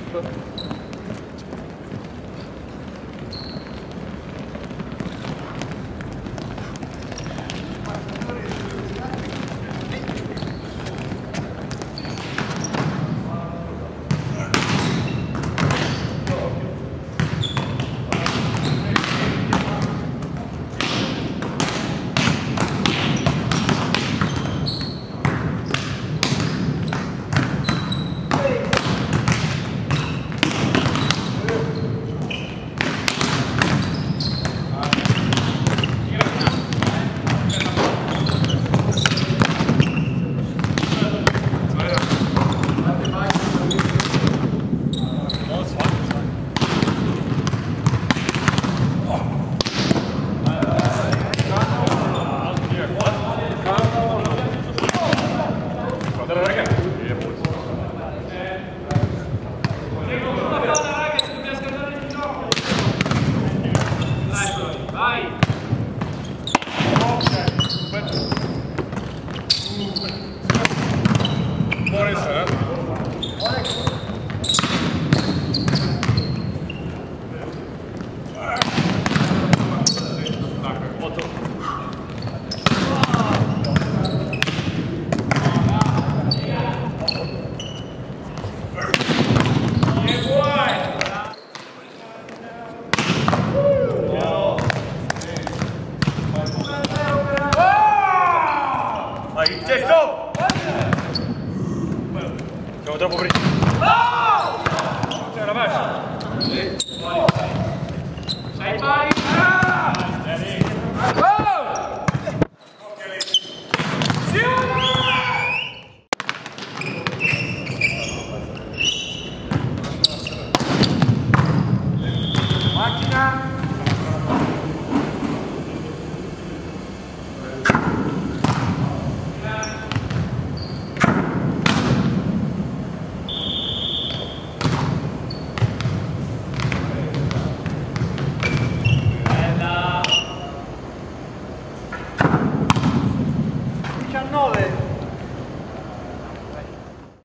FIFA. Equipa. Aí, Jason! Треба побрити. А!